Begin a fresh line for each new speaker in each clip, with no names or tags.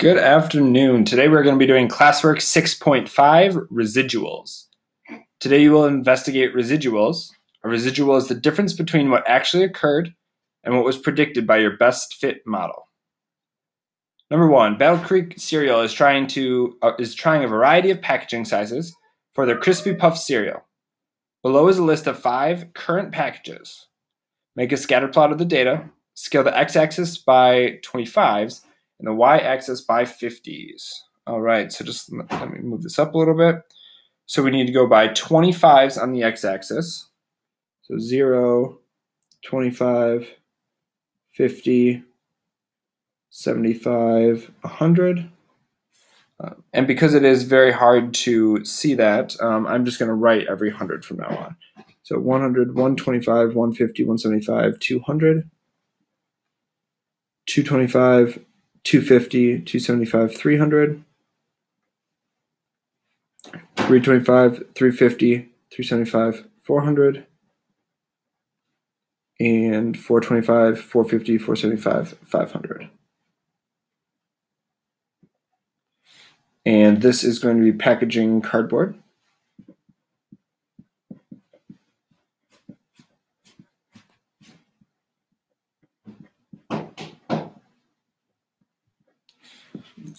Good afternoon. Today we're going to be doing classwork 6.5 residuals. Today you will investigate residuals. A residual is the difference between what actually occurred and what was predicted by your best fit model. Number one, Battle Creek cereal is trying to uh, is trying a variety of packaging sizes for their crispy puff cereal. Below is a list of five current packages. Make a scatter plot of the data. Scale the x-axis by 25s and the y-axis by 50s. All right, so just let me move this up a little bit. So we need to go by 25s on the x-axis. So 0, 25, 50, 75, 100. Uh, and because it is very hard to see that, um, I'm just going to write every 100 from now on. So 100, 125, 150, 175, 200, 225, 250, 275, 300, 325, 350, 375, 400, and 425, 450, 475, 500. And this is going to be packaging cardboard.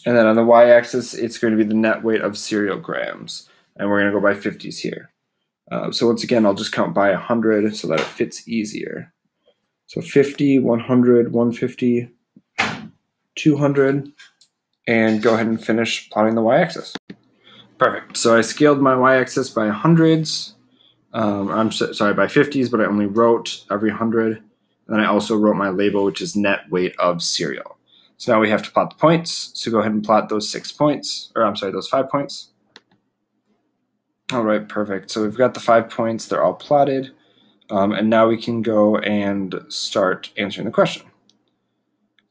And then on the y-axis, it's going to be the net weight of cereal grams. And we're going to go by 50s here. Uh, so once again, I'll just count by 100 so that it fits easier. So 50, 100, 150, 200, and go ahead and finish plotting the y-axis. Perfect. So I scaled my y-axis by hundreds. Um, I'm so, sorry, by 50s, but I only wrote every 100. And then I also wrote my label, which is net weight of cereal. So now we have to plot the points. So go ahead and plot those six points, or I'm sorry, those five points. All right, perfect. So we've got the five points. They're all plotted. Um, and now we can go and start answering the question.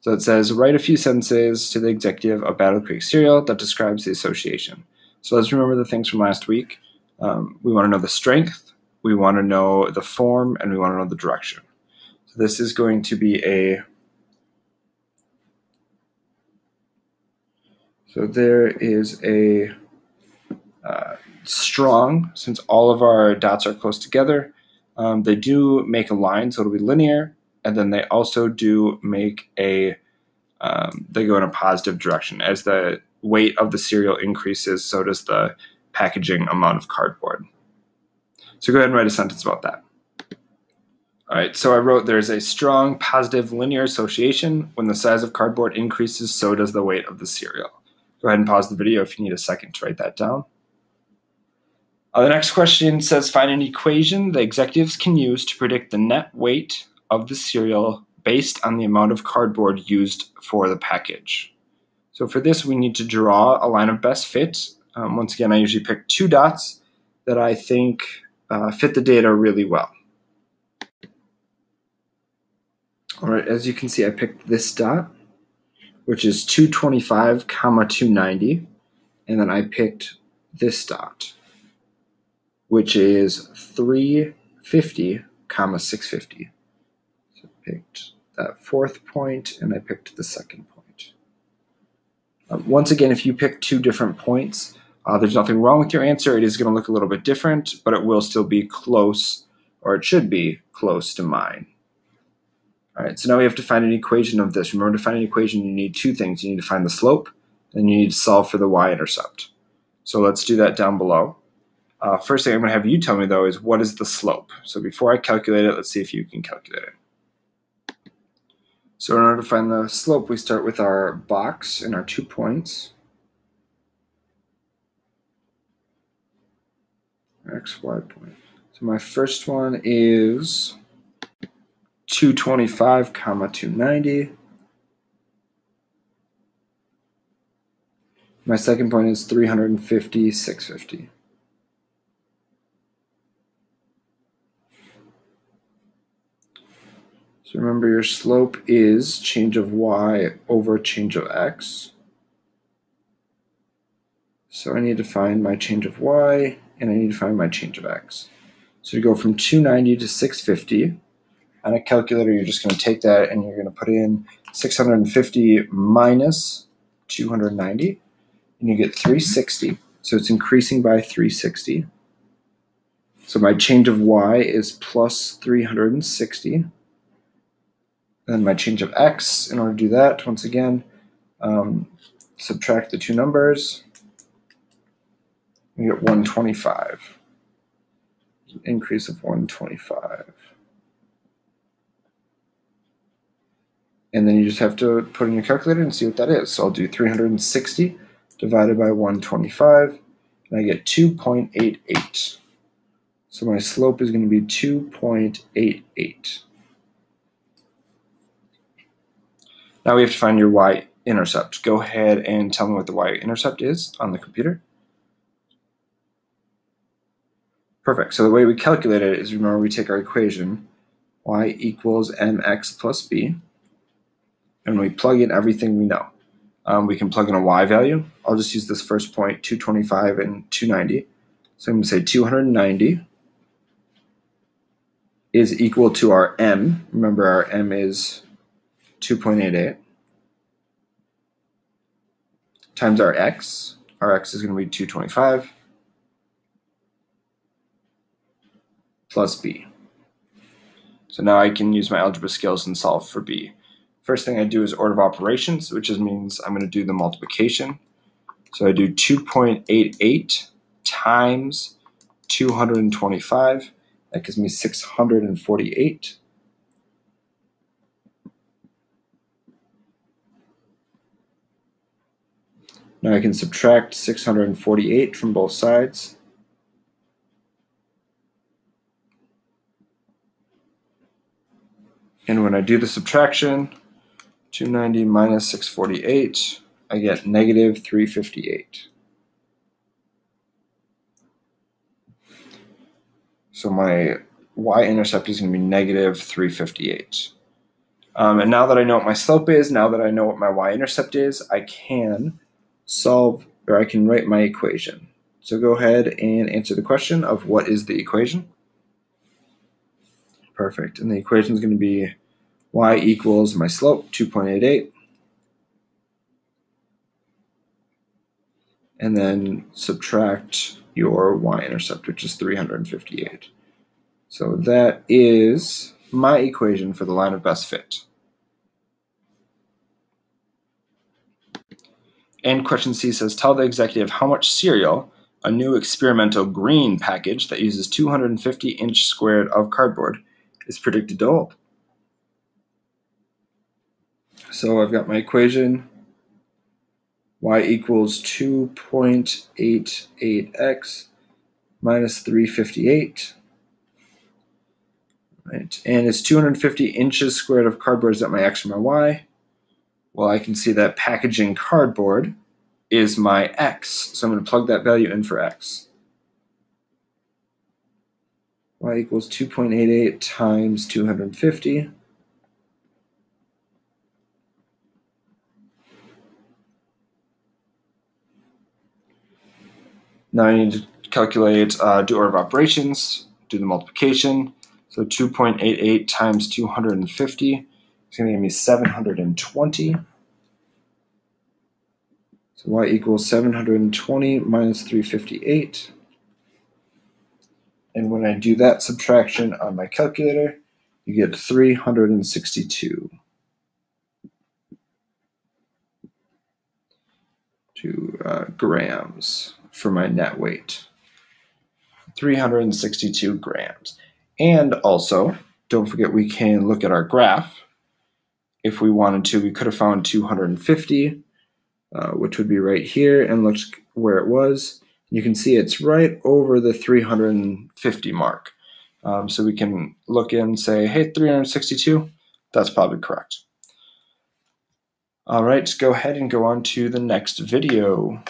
So it says, write a few sentences to the executive of Battle Creek Cereal that describes the association. So let's remember the things from last week. Um, we want to know the strength, we want to know the form, and we want to know the direction. So this is going to be a So there is a uh, strong, since all of our dots are close together, um, they do make a line, so it'll be linear, and then they also do make a, um, they go in a positive direction. As the weight of the cereal increases, so does the packaging amount of cardboard. So go ahead and write a sentence about that. All right, so I wrote there's a strong positive linear association. When the size of cardboard increases, so does the weight of the cereal. Go ahead and pause the video if you need a second to write that down. Uh, the next question says find an equation the executives can use to predict the net weight of the cereal based on the amount of cardboard used for the package. So for this, we need to draw a line of best fit. Um, once again, I usually pick two dots that I think uh, fit the data really well. All right, as you can see, I picked this dot which is 225 comma 290 and then I picked this dot which is 350 comma 650 so I picked that fourth point and I picked the second point. Um, once again if you pick two different points uh, there's nothing wrong with your answer. It is going to look a little bit different but it will still be close or it should be close to mine all right, so now we have to find an equation of this. Remember, to find an equation, you need two things. You need to find the slope, and you need to solve for the y-intercept. So let's do that down below. Uh, first thing I'm going to have you tell me, though, is what is the slope? So before I calculate it, let's see if you can calculate it. So in order to find the slope, we start with our box and our two points. X, Y point. So my first one is 225 comma 290. My second point is 350, 650. So remember your slope is change of y over change of x. So I need to find my change of y and I need to find my change of x. So to go from 290 to 650, on a calculator, you're just going to take that and you're going to put in 650 minus 290, and you get 360. So it's increasing by 360. So my change of y is plus 360. Then my change of x, in order to do that, once again, um, subtract the two numbers, we get 125. Increase of 125. And then you just have to put in your calculator and see what that is. So I'll do 360 divided by 125, and I get 2.88. So my slope is going to be 2.88. Now we have to find your y-intercept. Go ahead and tell me what the y-intercept is on the computer. Perfect. So the way we calculate it is, remember, we take our equation, y equals mx plus b, and we plug in everything we know. Um, we can plug in a y value. I'll just use this first point, 225 and 290. So I'm going to say 290 is equal to our m. Remember, our m is 2.88 times our x. Our x is going to be 225 plus b. So now I can use my algebra skills and solve for b. First thing I do is order of operations, which means I'm going to do the multiplication. So I do 2.88 times 225. That gives me 648. Now I can subtract 648 from both sides. And when I do the subtraction, 290 minus 648, I get negative 358. So my y-intercept is going to be negative 358. Um, and now that I know what my slope is, now that I know what my y-intercept is, I can solve, or I can write my equation. So go ahead and answer the question of what is the equation. Perfect. And the equation is going to be y equals my slope, 2.88. And then subtract your y-intercept, which is 358. So that is my equation for the line of best fit. And question C says, tell the executive how much cereal a new experimental green package that uses 250 inch squared of cardboard is predicted to hold. So I've got my equation y equals 2.88x minus 358. Right, and it's 250 inches squared of cardboard. Is that my x or my y? Well, I can see that packaging cardboard is my x. So I'm going to plug that value in for x. y equals 2.88 times 250. Now I need to calculate, uh, do order of operations, do the multiplication. So 2.88 times 250 is going to give me 720. So y equals 720 minus 358. And when I do that subtraction on my calculator, you get 362. Two uh, grams for my net weight. 362 grams. And also, don't forget we can look at our graph. If we wanted to, we could have found 250, uh, which would be right here, and looked where it was. You can see it's right over the 350 mark. Um, so we can look in and say, hey, 362, that's probably correct. All right, go ahead and go on to the next video.